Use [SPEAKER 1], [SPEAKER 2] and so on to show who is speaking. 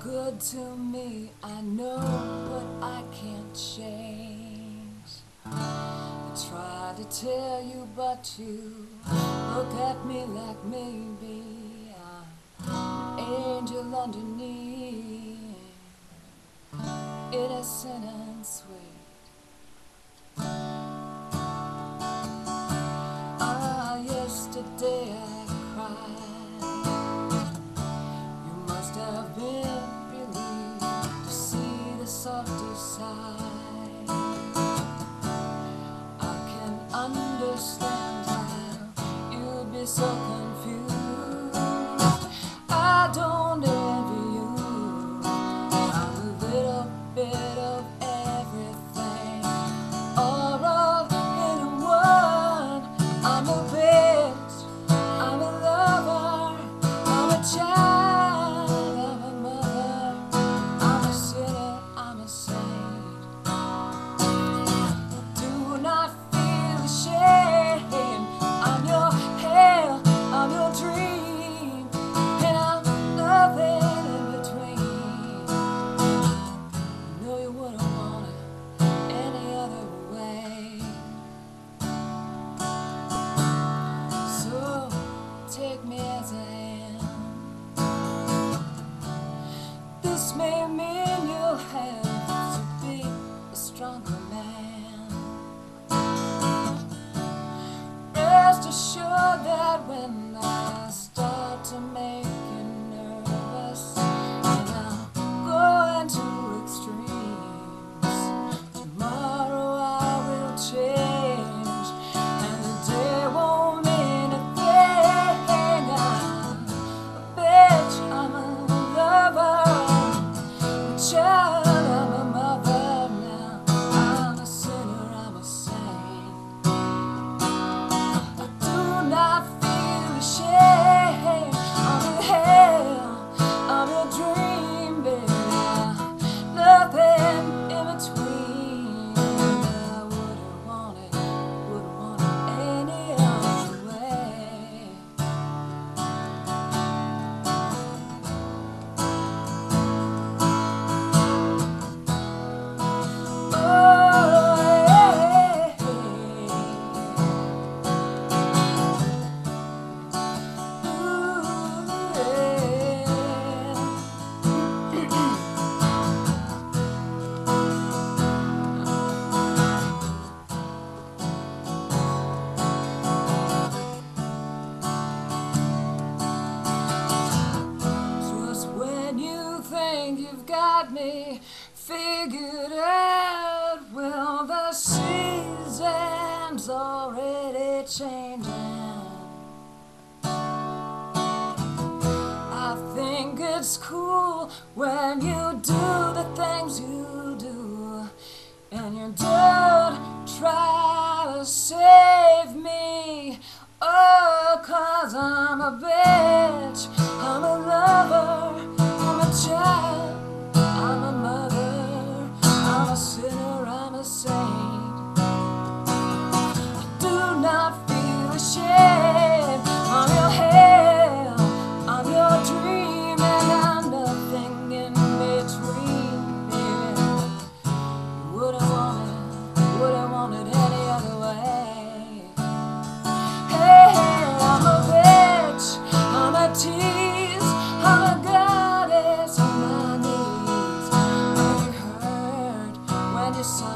[SPEAKER 1] good to me, I know, but I can't change. I try to tell you, but you look at me like maybe I'm an angel underneath, innocent and sweet. You'd be so This may mean you'll have to be a stronger man. Rest assured that when me figured out. Well, the season's already changing. I think it's cool when you do the things you do, and you don't try to save me. Oh, cause I'm a bitch. I do not feel ashamed. I'm your hell, I'm your dream, and I'm nothing in between. Yeah. Wouldn't want it, wouldn't want it any other way. Hey, I'm a bitch, I'm a tease, I'm a goddess on my knees. When you hurt, when you.